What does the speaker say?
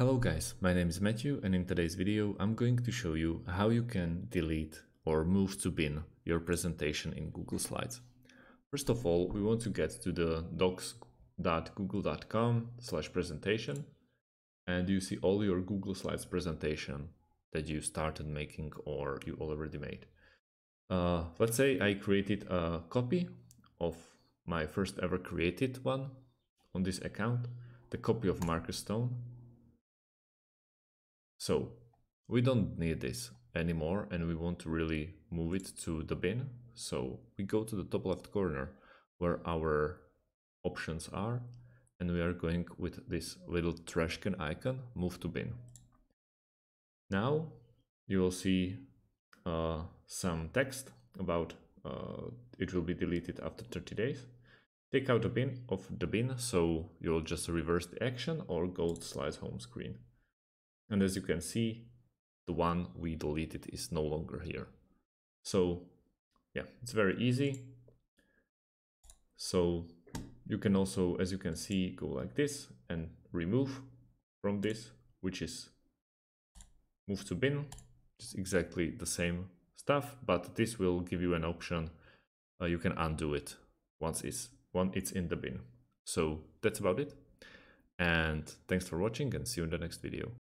Hello guys, my name is Matthew and in today's video I'm going to show you how you can delete or move to bin your presentation in Google Slides. First of all, we want to get to the docs.google.com slash presentation and you see all your Google Slides presentation that you started making or you already made. Uh, let's say I created a copy of my first ever created one on this account, the copy of Marcus Stone so we don't need this anymore and we want to really move it to the bin. So we go to the top left corner where our options are and we are going with this little trash can icon, move to bin. Now you will see uh, some text about uh, it will be deleted after 30 days. Take out the bin of the bin so you'll just reverse the action or go to slides home screen. And as you can see, the one we deleted is no longer here. So yeah, it's very easy. So you can also, as you can see, go like this and remove from this, which is move to bin. It's exactly the same stuff, but this will give you an option. Uh, you can undo it once it's, once it's in the bin. So that's about it. And thanks for watching and see you in the next video.